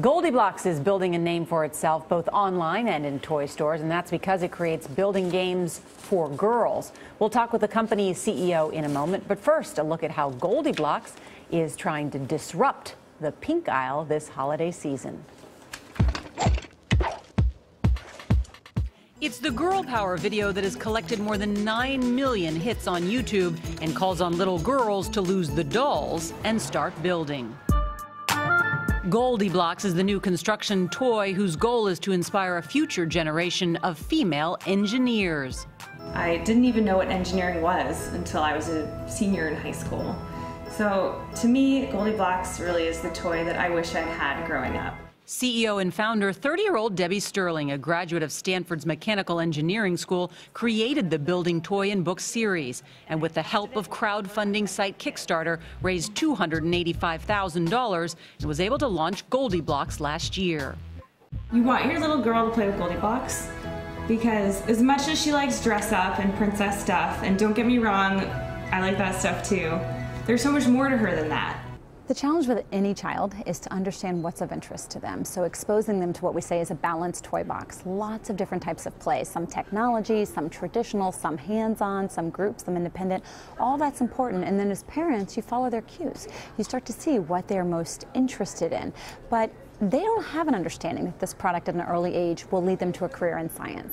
GoldieBlox is building a name for itself both online and in toy stores, and that's because it creates building games for girls. We'll talk with the company's CEO in a moment, but first, a look at how GoldieBlox is trying to disrupt the pink aisle this holiday season. It's the girl power video that has collected more than 9 million hits on YouTube and calls on little girls to lose the dolls and start building. GoldieBlox is the new construction toy whose goal is to inspire a future generation of female engineers. I didn't even know what engineering was until I was a senior in high school. So to me, GoldieBlox really is the toy that I wish I'd had growing up. CEO and founder, 30 year old Debbie Sterling, a graduate of Stanford's Mechanical Engineering School, created the Building Toy and Book series. And with the help of crowdfunding site Kickstarter, raised $285,000 and was able to launch Goldie Blocks last year. You want your little girl to play with GoldieBlox because, as much as she likes dress up and princess stuff, and don't get me wrong, I like that stuff too, there's so much more to her than that. The challenge with any child is to understand what's of interest to them. So exposing them to what we say is a balanced toy box. Lots of different types of play, some technology, some traditional, some hands-on, some group, some independent. All that's important. And then as parents, you follow their cues. You start to see what they're most interested in. But they don't have an understanding that this product at an early age will lead them to a career in science.